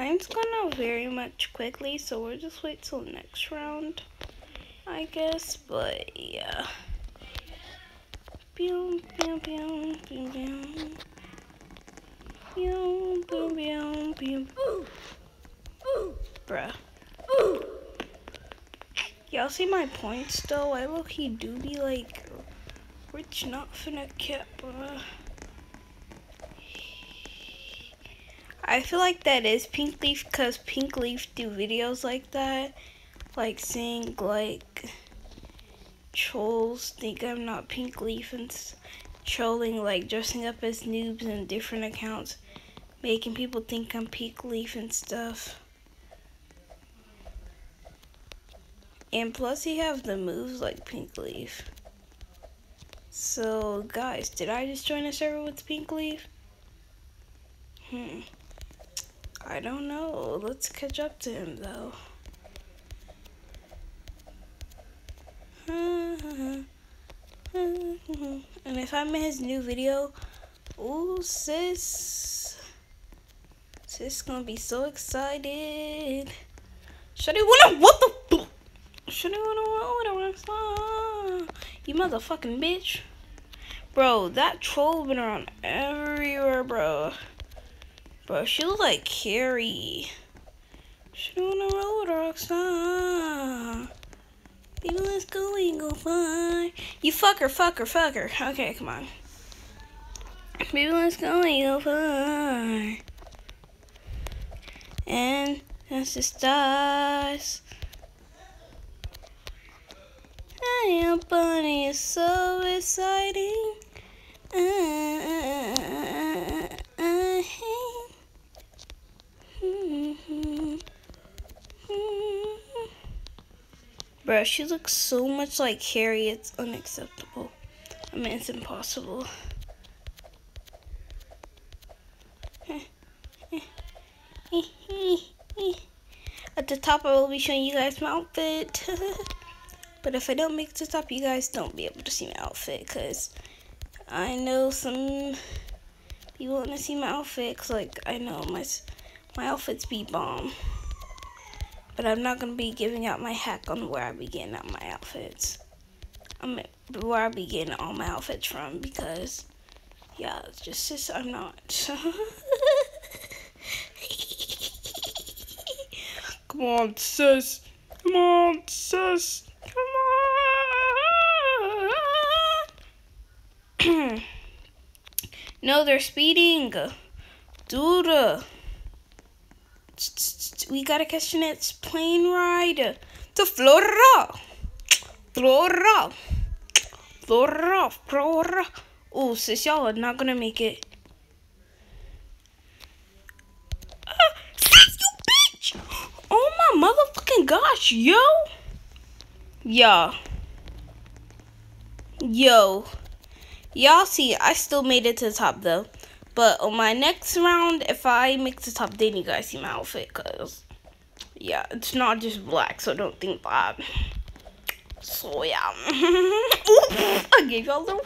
time's gone out very much quickly, so we'll just wait till next round, I guess. But yeah. Boom, boom, boom, boom, boom. Boom, boom, boom, boom. Bruh. Y'all see my points though? I look he do be like rich not finna cap, bruh. I feel like that is Pink Leaf because Pink Leaf do videos like that. Like saying like trolls think I'm not Pink Leaf and trolling like dressing up as noobs in different accounts. Making people think I'm Pink Leaf and stuff. And plus he have the moves like Pink Leaf. So guys, did I just join a server with Pink Leaf? Hmm. I don't know. Let's catch up to him though. And if I'm in his new video, ooh sis, sis gonna be so excited. Should he wanna what the? Should he wanna what? You motherfucking bitch, bro. That troll been around everywhere, bro. Bro, she look like Carrie. She wanna roll Roxanne. Baby, let's go, we go fly. You fucker, fucker, fucker. Okay, come on. Baby, let's go, we go fly. And that's the stars. I am bunny is so exciting. Uh, uh, uh, uh, Bro, she looks so much like Carrie, it's unacceptable. I mean, it's impossible. At the top, I will be showing you guys my outfit. but if I don't make it to the top, you guys don't be able to see my outfit. Because I know some people want to see my outfit. Cause, like, I know my, my outfits be bomb. But I'm not going to be giving out my hack on where I be getting out my outfits. I mean, where I be getting all my outfits from because, yeah, it's just, just I'm not. Come on, sis. Come on, sis. Come on. no, they're speeding. Dude we gotta catch the next plane ride to Florida. Florida. Florida. Florida. Oh, sis, y'all are not gonna make it. Uh, you bitch! Oh my motherfucking gosh, yo! Yo. Yo. Y'all see, I still made it to the top though. But on my next round, if I make the top, then you guys see my outfit, because, yeah, it's not just black, so don't think that. So, yeah. I gave y'all the win.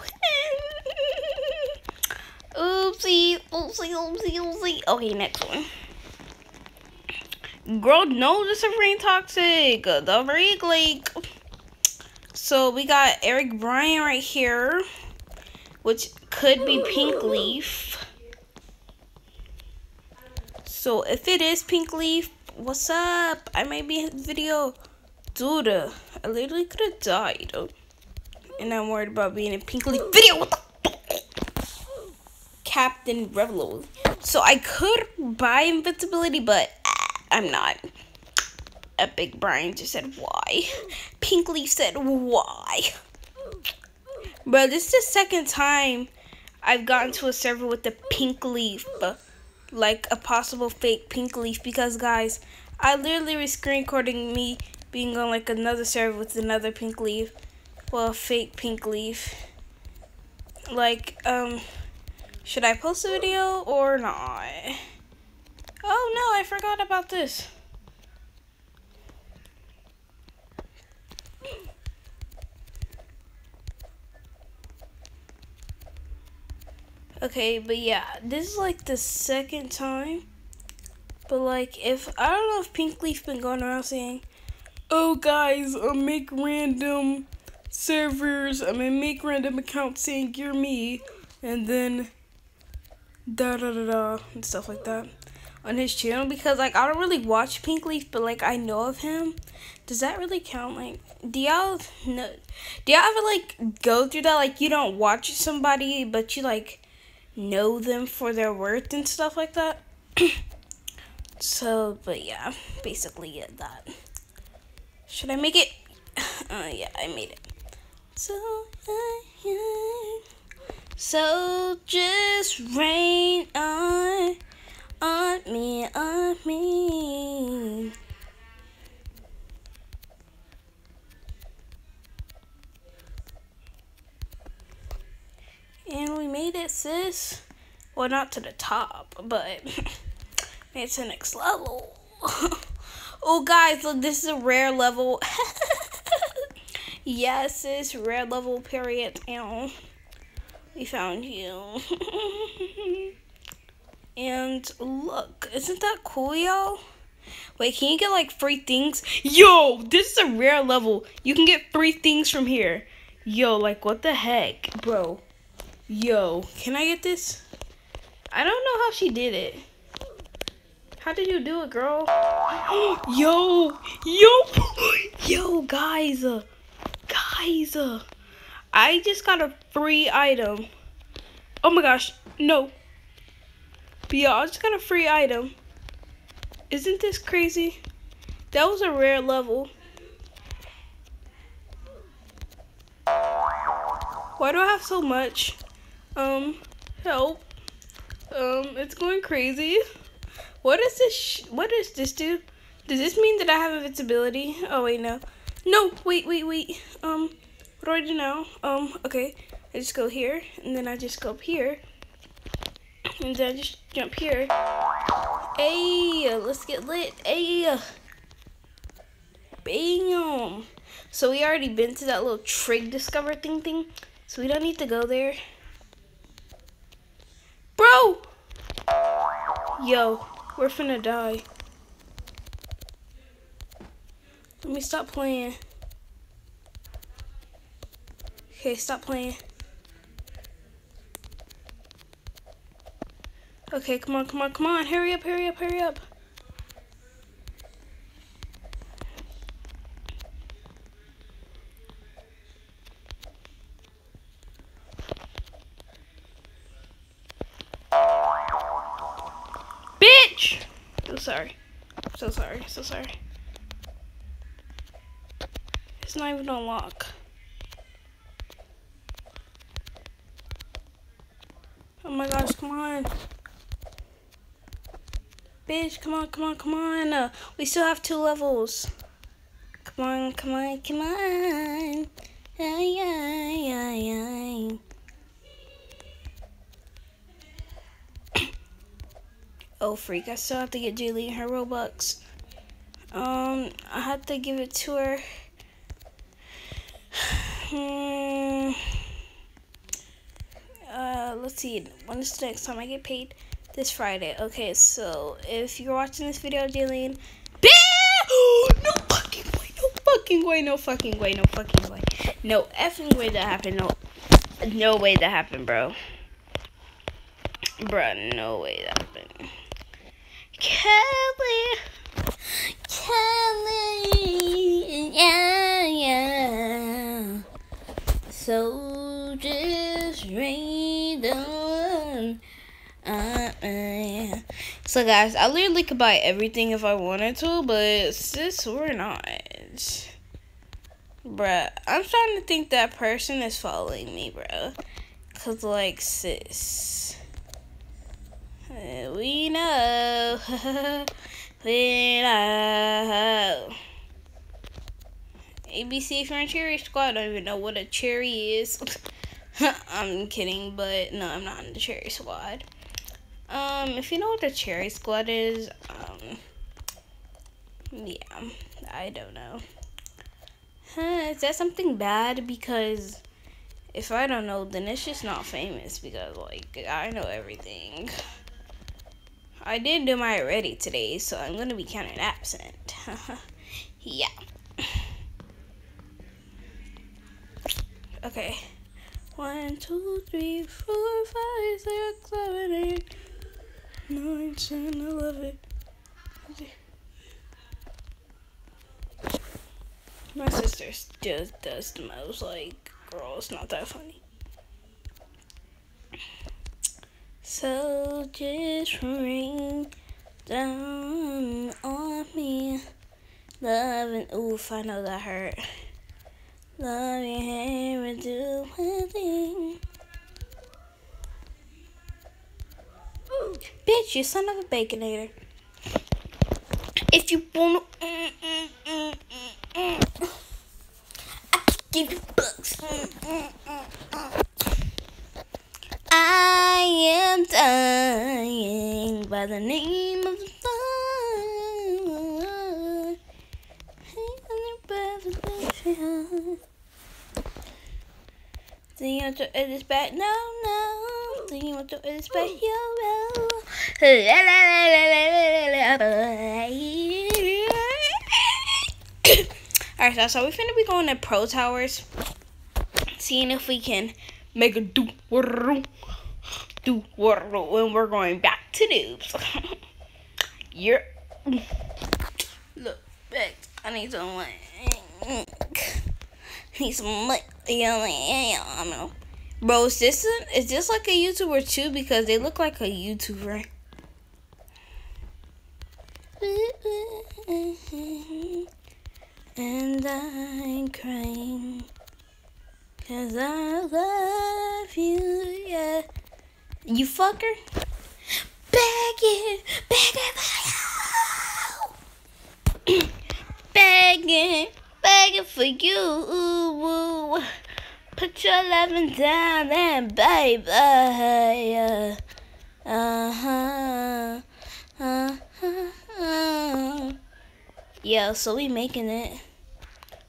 oopsie, oopsie, oopsie, oopsie. Okay, next one. Girl, no, this is rain toxic. The rig, like. So, we got Eric Bryan right here, which could be Pink Leaf. So if it is Pink Leaf, what's up? I in his video. Dude, I literally could have died. Oh. And I'm worried about being in Pink Leaf video. Captain Revelo. So I could buy invincibility, but I'm not. Epic Brian just said why. Pink Leaf said why. But this is the second time I've gotten to a server with the Pink Leaf. But like a possible fake pink leaf because guys I literally was screen recording me being on like another server with another pink leaf. Well fake pink leaf. Like um should I post a video or not? Oh no I forgot about this Okay, but yeah, this is like the second time. But like, if I don't know if Pink Leaf been going around saying, "Oh guys, uh, make random servers. I mean, make random accounts saying you're me," and then da da da da and stuff like that on his channel because like I don't really watch Pink Leaf, but like I know of him. Does that really count? Like, do y'all know? Do y'all ever like go through that? Like, you don't watch somebody, but you like know them for their worth and stuff like that. so, but yeah, basically yeah, that. Should I make it? Uh, yeah, I made it. So, yeah. so just rain on on me, on me. And we made it, sis. Well, not to the top, but it's it the next level. oh, guys, look, this is a rare level. yes, sis, rare level, period. And we found you. And look, isn't that cool, yo? Wait, can you get like free things? Yo, this is a rare level. You can get free things from here. Yo, like what the heck, bro? Yo, can I get this? I don't know how she did it. How did you do it, girl? yo, yo, yo, guys, uh, guys, uh, I just got a free item. Oh my gosh, no. But yeah, I just got a free item. Isn't this crazy? That was a rare level. Why do I have so much? Um, help. Um, it's going crazy. What is this? what does this do? Does this mean that I have invincibility? Oh wait, no. No, wait, wait, wait. Um, what do I do now? Um, okay. I just go here, and then I just go up here. And then I just jump here. Hey, let's get lit. Hey. Bam. So we already been to that little trig discover thing thing. So we don't need to go there. Bro! Yo, we're finna die. Let me stop playing. Okay, stop playing. Okay, come on, come on, come on. Hurry up, hurry up, hurry up. Bitch! So sorry. So sorry, so sorry. It's not even unlock. Oh my gosh, come on. Bitch, come on, come on, come on. Uh, we still have two levels. Come on, come on, come on. Ay, ay, ay, ay. Oh, freak. I still have to get Julie her Robux. Um, I have to give it to her. hmm. Uh, let's see. When is the next time I get paid? this Friday. Okay, so if you're watching this video, Jaylene, no fucking way, no fucking way, no fucking way, no fucking way, no effing way that happened. No, no way that happened, bro. Bruh, no way that happened. Kelly, Kelly, yeah, yeah. So just read on. Uh, uh, so guys, I literally could buy everything if I wanted to, but sis, we're not. Bruh, I'm starting to think that person is following me, bro. Cause like, sis, we know, we know. ABC from Cherry Squad, I don't even know what a cherry is. I'm kidding, but no, I'm not in the Cherry Squad. Um, if you know what the cherry squad is, um, yeah, I don't know. Huh, is that something bad? Because if I don't know, then it's just not famous because, like, I know everything. I didn't do my already today, so I'm gonna be counted absent. yeah. Okay. One, two, three, four, five, six, seven, eight, nine, ten, eleven. My sister just does the most. Like, girl, it's not that funny. So just rain down on me. Loving, oof, I know that hurt. Love your hair and do my thing. Bitch, you son of a baconator. If you wanna, mm, mm, mm, I can give you bucks. I am dying by the name of the fire. Do you want to edit this back? No, no. Do you want to edit this back? Yo, Alright, so, so we're finna be going to Pro Towers. Seeing if we can make a do do when we're going back to noobs. You're look back. I need some like need some like I know. Bro, is this a, is this like a YouTuber too? Because they look like a YouTuber. And I'm crying Cause I love you, yeah You fucker Begging, begging for you Begging, begging for you Put your loving down there, baby. Uh-huh. Uh-huh. Yeah, so we making it.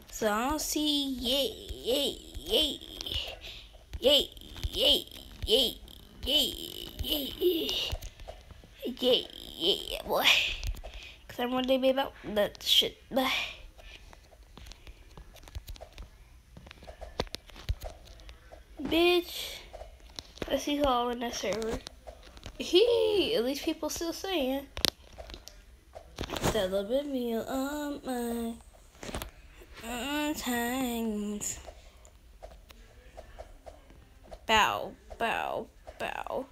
So I don't see yay, yay, yay, yay, yay, yay, yay, yeah, yeah, yeah, boy. Cause I'm one day be about that shit. Bye. Bitch. I see all in that server. Hee, at least people still saying. Celebrate me on my times. Bow, bow, bow.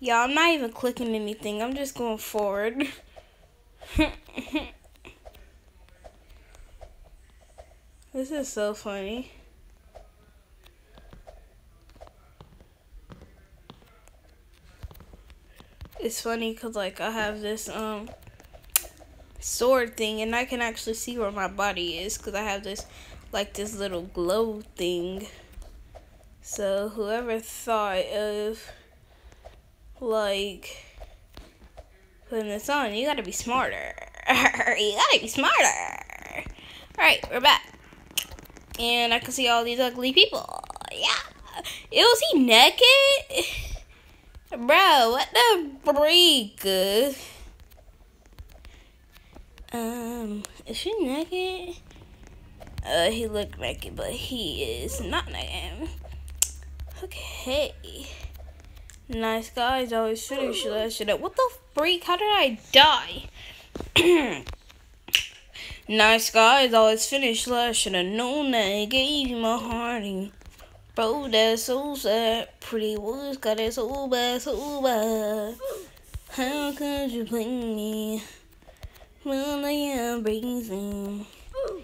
Yeah, I'm not even clicking anything. I'm just going forward. this is so funny. it's funny because like I have this um sword thing and I can actually see where my body is because I have this like this little glow thing. So whoever thought of like putting this on, you gotta be smarter. you gotta be smarter. Alright, we're back. And I can see all these ugly people. Yeah. It was he naked? Bro, what the freak? Um, is she naked? Uh, he looked naked, but he is not naked. Okay. Nice guys, always finish that shit up. What the freak? How did I die? nice guys, always finish that shit up. No, I gave you my heart. Bro, that's so sad. Pretty Woods got it so bad, so bad. How could you play me when I am breathing?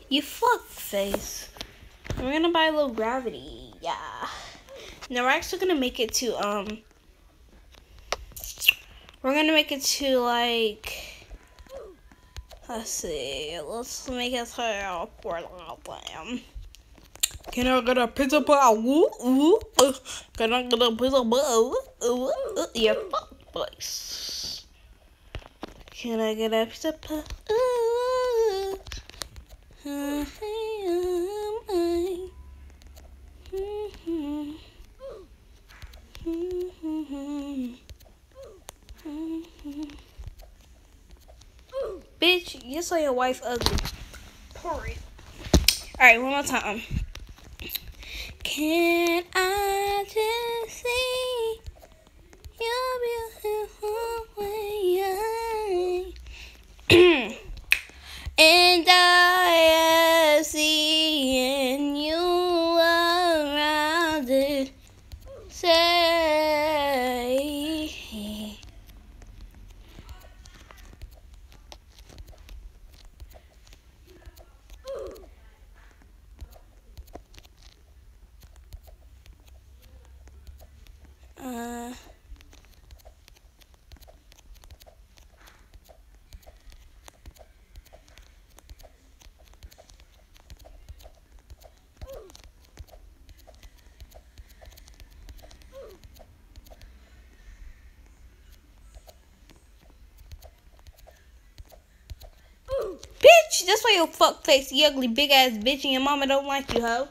You fuck face. We're gonna buy low gravity. Yeah. Now we're actually gonna make it to um. We're gonna make it to like. Let's see. Let's make it to them. Can I get a pizza pie? Woo. Uh, can I get a pizza pie? Woo, woo, uh, yeah, place. Can I get a pizza pie? Ooh. Bitch, you saw your wife ugly. Alright, one more time. Can I Bitch, that's why your fuck face, you ugly big ass bitch, and your mama don't like you, hoe.